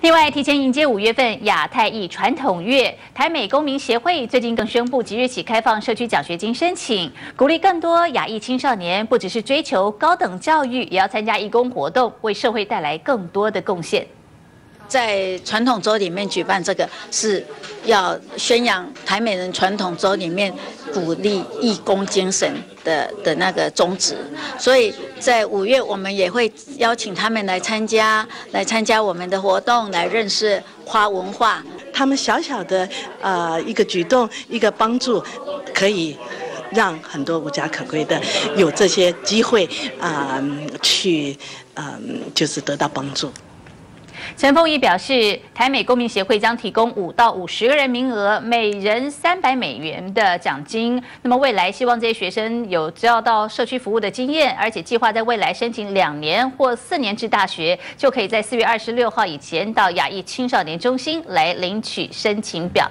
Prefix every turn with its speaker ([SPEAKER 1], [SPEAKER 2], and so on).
[SPEAKER 1] 另外，提前迎接五月份亚太裔传统月，台美公民协会最近更宣布，即日起开放社区奖学金申请，鼓励更多亚裔青少年，不只是追求高等教育，也要参加义工活动，为社会带来更多的贡献。
[SPEAKER 2] 在传统周里面举办这个，是要宣扬台美人传统周里面鼓励义工精神的的那个宗旨。所以在五月，我们也会邀请他们来参加，来参加我们的活动，来认识花文化。
[SPEAKER 3] 他们小小的呃一个举动，一个帮助，可以让很多无家可归的有这些机会啊，去嗯，就是得到帮助。
[SPEAKER 1] 陈凤仪表示，台美公民协会将提供五到五十个人名额，每人三百美元的奖金。那么未来希望这些学生有只要到社区服务的经验，而且计划在未来申请两年或四年制大学，就可以在四月二十六号以前到亚裔青少年中心来领取申请表。